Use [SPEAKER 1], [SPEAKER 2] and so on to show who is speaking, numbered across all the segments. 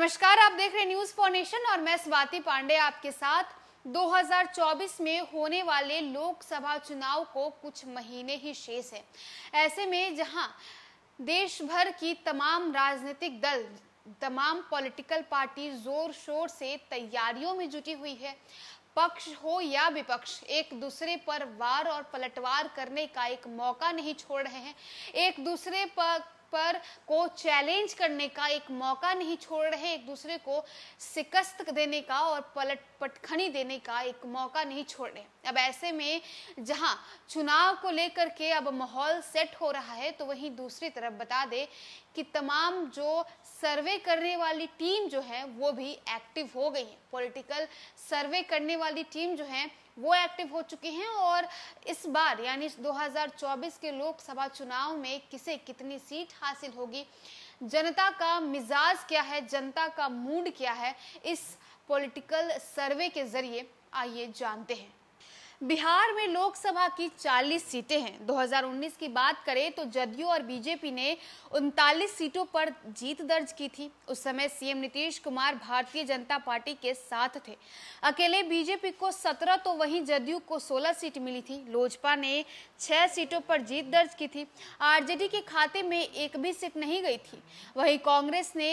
[SPEAKER 1] नमस्कार, आप देख रहे न्यूज़ फॉर नेशन और मैं स्वाति पांडे आपके साथ। 2024 में होने वाले लोकसभा चुनाव को कुछ महीने ही शेष है। ऐसे में जहाँ देश भर की तमाम राजनीतिक दल, तमाम पॉलिटिकल पार्टी ज़ोर शोर से तैयारियों में जुटी हुई है। पक्ष हो या विपक्ष, एक दूसरे पर वार और पलटवार करने का एक मौका नहीं छोड़ रहे हैं। एक दूसरे पर पर को चैलेंज करने का एक मौका नहीं छोड़ रहे, एक दूसरे को शिकस्त देने का और पलट पटखनी देने का एक मौका नहीं छोड़ रहे। अब ऐसे में जहाँ चुनाव को लेकर के अब माहौल सेट हो रहा है तो वहीं दूसरी तरफ़ बता दे कि तमाम जो सर्वे करने वाली टीम जो है, वो भी एक्टिव हो गई है। पॉलिटिकल सर्वे करने वाली टीम जो है वो एक्टिव हो चुके हैं और इस बार, यानी 2024 के लोकसभा चुनाव में किसे कितनी सीट हासिल होगी? जनता का मिजाज क्या है? जनता का मूड क्या है? इस पॉलिटिकल सर्वे के ज़रिए आइए जानते हैं। बिहार में लोकसभा की 40 सीटें हैं। 2019 की बात करें तो जदयू और बीजेपी ने उनतालीस सीटों पर जीत दर्ज की थी। उस समय सीएम नीतीश कुमार भारतीय जनता पार्टी के साथ थे। अकेले बीजेपी को 17 तो वहीं जदयू को 16 सीट मिली थी। लोजपा ने छह सीटों पर जीत दर्ज की थी। आरजेडी के खाते में एक भी सीट नहीं गई थी। वहीं कांग्रेस ने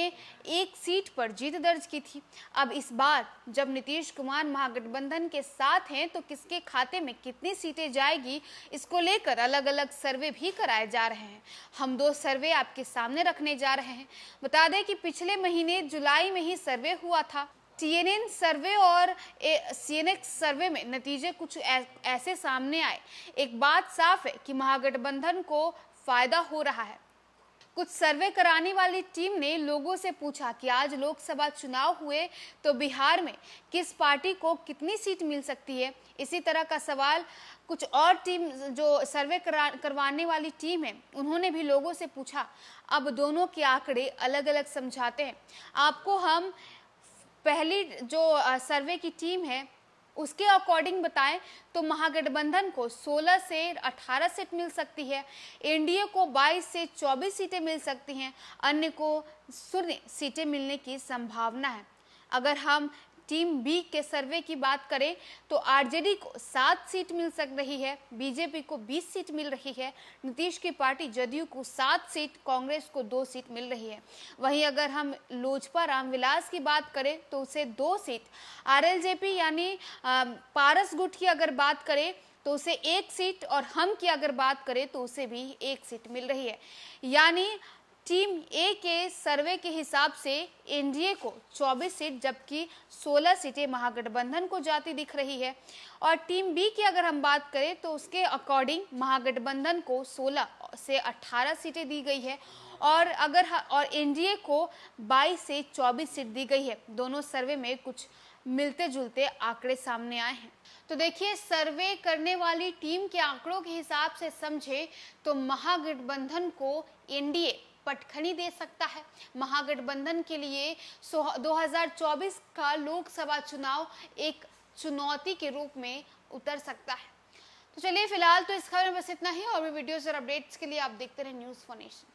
[SPEAKER 1] एक सीट पर जीत दर्ज की थी। अब इस बार जब नीतीश कुमार महागठबंधन के साथ हैं तो किसके खाते में कितनी सीटें जाएगी, इसको लेकर अलग अलग सर्वे भी कराए जा रहे हैं। हम दो सर्वे आपके सामने रखने जा रहे हैं। बता दें कि पिछले महीने जुलाई में ही सर्वे हुआ था। टीएनएन सर्वे और सीएनएक्स सर्वे में नतीजे कुछ ऐसे सामने आए। एक बात साफ़ है कि महागठबंधन को फ़ायदा हो रहा है। कुछ सर्वे कराने वाली टीम ने लोगों से पूछा कि आज लोकसभा चुनाव हुए तो बिहार में किस पार्टी को कितनी सीट मिल सकती है? इसी तरह का सवाल कुछ और टीम जो सर्वे करवाने वाली टीम है, उन्होंने भी लोगों से पूछा। अब दोनों के आंकड़े अलग अलग समझाते हैं। आपको हम पहली जो सर्वे की टीम है उसके अकॉर्डिंग बताएँ तो महागठबंधन को 16 से 18 सीट मिल सकती है। एनडीए को 22 से 24 सीटें मिल सकती हैं। अन्य को शून्य सीटें मिलने की संभावना है। अगर हम टीम बी के सर्वे की बात करें तो आरजेडी को सात सीट मिल सक रही है, बीजेपी को बीस सीट मिल रही है, नीतीश की पार्टी जदयू को सात सीट, कांग्रेस को दो सीट मिल रही है। वहीं अगर हम लोजपा रामविलास की बात करें तो उसे दो सीट, आरएलजेपी यानी पारस गुट की अगर बात करें तो उसे एक सीट और हम की अगर बात करें तो उसे भी एक सीट मिल रही है। यानी टीम ए के सर्वे के हिसाब से एनडीए को 24 सीट, जबकि 16 सीटें महागठबंधन को जाती दिख रही है। और टीम बी की अगर हम बात करें तो उसके अकॉर्डिंग महागठबंधन को 16 से 18 सीटें दी गई है। और अगर और एनडीए को 22 से 24 सीट दी गई है। दोनों सर्वे में कुछ मिलते जुलते आंकड़े सामने आए हैं। तो देखिए, सर्वे करने वाली टीम के आंकड़ों के हिसाब से समझे तो महागठबंधन को एनडीए पटखनी दे सकता है। महागठबंधन के लिए 2024 का लोकसभा चुनाव एक चुनौती के रूप में उतर सकता है। तो चलिए, फ़िलहाल तो इस खबर में बस इतना ही और भी वीडियोस और अपडेट्स के लिए आप देखते रहे न्यूज़ फॉर नेशन।